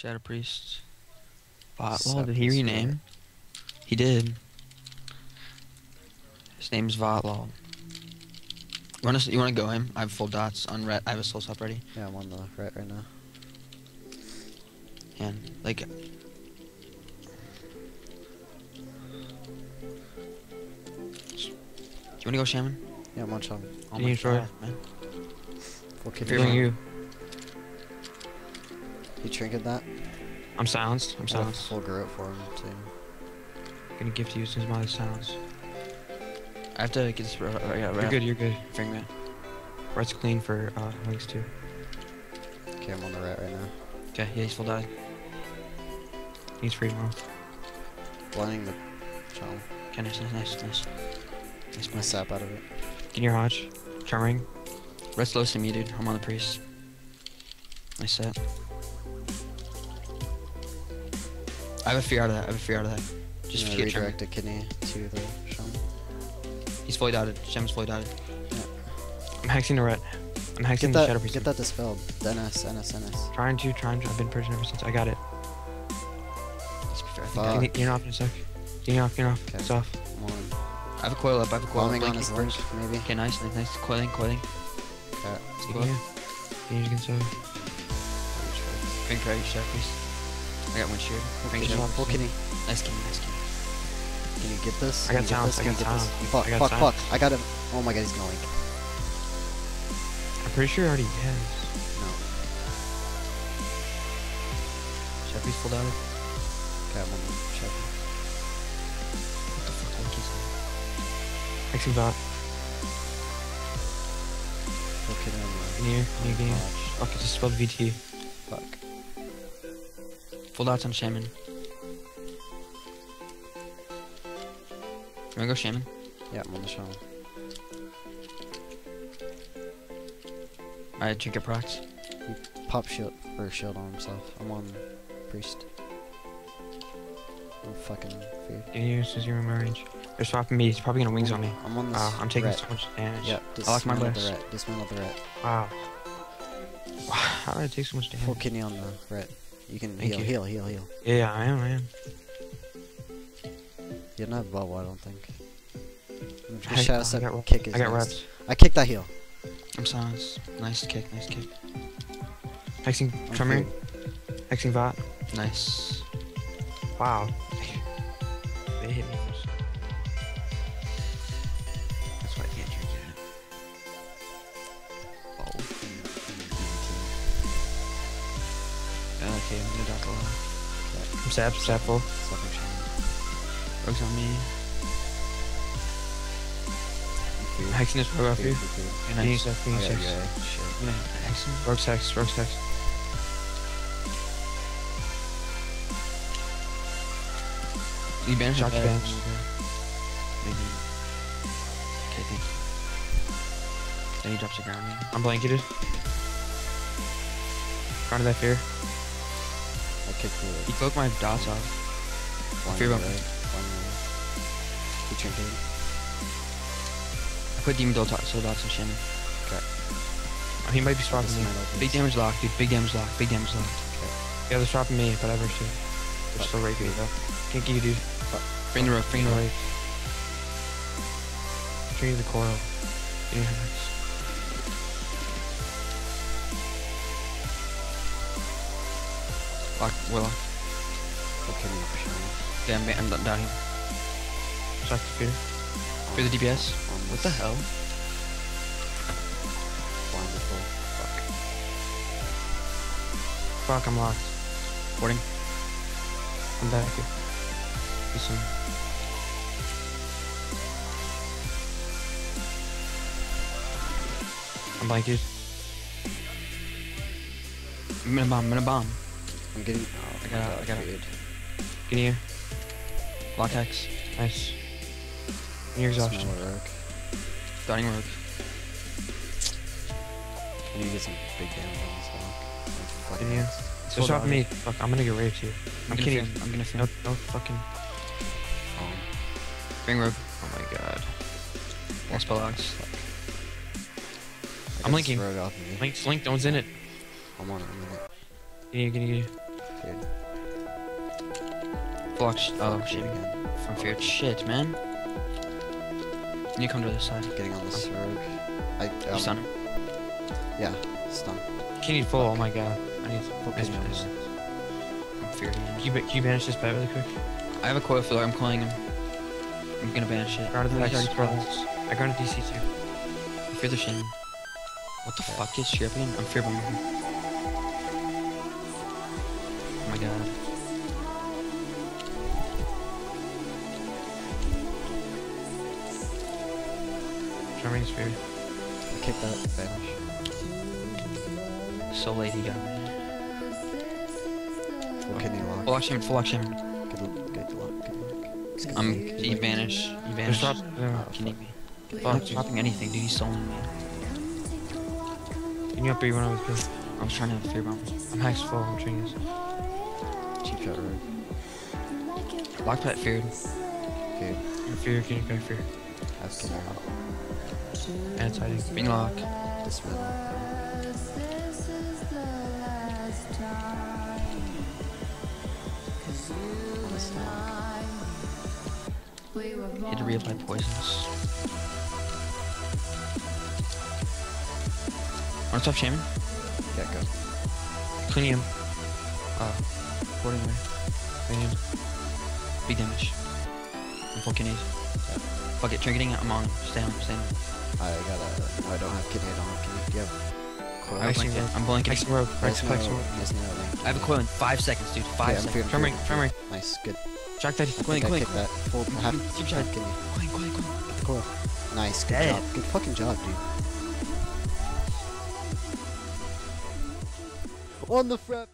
Shadow Priest. Botlol, Suck did he this rename? He did. His name's Votlol. You wanna, you wanna go him? I have full dots on red. I have a soul swap ready. Yeah, I'm on the right right now. And, like... You wanna go Shaman? Yeah, I'm on Shaman. Oh Can my you try? God, man. Full kid. Feeling Feeling you. He trinket that. I'm silenced. I'm I have silenced. full Garrote for him too. I'm Gonna gift you since my silence. I have to get this right, right, right You're good. You're good. Finger it. Red's clean for uh, links too. Okay, I'm on the right right now. Okay, yeah, he's full died. He's free tomorrow. Blinding the Shaman. Okay, nice, nice, nice, nice. Nice, I sap out of it. Get your Hodge. Charming. Red's close to me, dude. I'm on the priest. Nice set. I have a fear out of that. I have a fear out of that. Just I'm keep gonna trying. redirect a kidney to the Shaman. He's fully dotted. Shem's fully dotted. I'm hexing the red. I'm hexing Get the Shadow Priest. get that dispelled. NS, NS, NS. Trying to, trying to. I've been purging ever since. I got it. Let's be fair. Fuck. Get off in a sec. Get off, get off. Okay. It's off. I'm. I have a coil up. I have a coil Bombing up. on his first. maybe. Okay, nice, nice, nice. Coiling, coiling. Okay. Let's go in up. here. Get in against uh, Green Prairie, Shadow Priest. I got one shield. Okay, Shadow. full kidney. Nice kidney, nice kidney. Can you get this? I got Can you get silence, this? I got you get this? silence. Fuck, I got fuck, silence. fuck. I got him. Oh my god, he's going. I'm pretty sure he already has. No. Priest full dotted. Okay, I'm on the. What the fuck? What keeps Hexing bot. Full kidney on In here. In here, in here. Fuck, it just spelled VT. Fuck. Full dots on Shaman. You wanna go Shaman? Yeah, I'm on the Shaman. I trinket procs. He Pop shield or shield on himself. I'm on priest. I'm fucking feared. Get in here since you're in my range. They're swapping me. He's probably gonna wings on me. I'm on this. Wow, I'm taking so much damage. Yep. I like my list. the. Dismantle the ret. Wow. How did I take so much damage? Full kidney on the ret. You can Thank heal, you. heal, heal, heal. Yeah, I am, I am. You don't have bubble, I don't think. Just I- shadow I got kick I got reps. I kicked that heal. I'm silenced. Nice kick, nice kick. Hexing Tremor. Hexing Bot. Nice. Wow. they hit me okay, I'm gonna dot the line. I'm sap, sap full. Shaman. Rogue's on me. Hexing this rogue off you. feared, feared. Okay, Getting nice. sec, getting yeah, yeah, shit. I'm gonna hex him. Rogue's hex, rogue's hex. You banish Shot okay. bench. Maybe. Okay, thank you. Then he drops a ground. I'm blanketed. Grounded that fear. I kicked the He broke my dots off. one fear right. weapon. One right. He trinketed. I put demon dots, soul dots on Shaman. Oh, he might be swapping me. Big damage lock, dude. Big damage lock. Big damage lock. Yeah, they're swapping me, but I have shit. They're still right here though. Can't get you, dude. Bring the rope, bring the rope. Right. Tree the coil. Her hex. Lock, warlock. Full kidney for shaman. Okay, I'm, ba- I'm done- downing. Shock the fear. For the DPS. What the hell? Blinded full. Fuck. Fuck, I'm locked. Warding. I'm back. Listen. I'm blanketed. I'm gonna bomb, I'm gonna bomb. I'm getting. Oh, I got it, I got it. Get in here. Lock hex. Nice. In your exhaustion. Rogue. Dotting rogue. Can you get some big damage on this one? Like, here. So stop me. Fuck, I'm gonna get raped here. I'm, I'm kidding. Fin. I'm gonna fin. No, no fucking. Um, Bring rogue. Oh my god. All spell. I I'm linking. rogue off of me. Link, link, no one's in it. I'm on it. I'm in it. Get here, get in here. Feared. Block. Sh oh shit. again. From feared. Shit, man. You come to the side. Getting on the rogue. I, You um, stun him. Yeah, stun. Can you full? Oh my god. I need to nice me on rogue. From feared. Can you, can you banish this bat really quick? I have a coil filler. I'm calling him. I'm gonna banish it. Guarded the spells. I DC too. I fear the Shin. What the fuck is she up again? I'm fear bombing him. My god. Charming Spear. Kick that, vanish. So late he got me. Full kidney lock. Full action, full action. Good, l- good luck, good luck. Oh, good I'm. luck. He vanish. He vanish. drop. Oh, No. Can he? Fuck, Not dude. stopping anything, dude. He's soloing me. Can you up B when I was good? I was trying to have a fear bomb. I'm hex full. I'm treating this. Cheap shot rogue. Lock pet feared. Feared. I'm fear. Can you go fear? Have kidney lock. And it's hiding. Being lock. Dismantle. Honest lock. He to reapply poisons. Wanna top shaman? Yeah, go. Clean him. Uh, accordingly. Clean him. Big damage. I'm full kidneys. Fuck it, trinketing it, I'm on him. Stay on him, stay on him. I gotta. No, I don't have kidney. I don't have kidney. Do you have coil? I have Hexing blanket. rogue. I'm blanketing. Hex rogue. He has Hex no- hex rogue. he has no link. I have a coil in five seconds, dude. Five Okay, I'm seconds. feared, I'm Charming, feared, I'm charming. feared. Nice, good. Jack that. I Coin, think I coin, kicked that. Full half, Keep half trying. kidney. Coin, coin, coin. Get the coil. Nice, good Dead. job. Good fucking job, dude. On the front.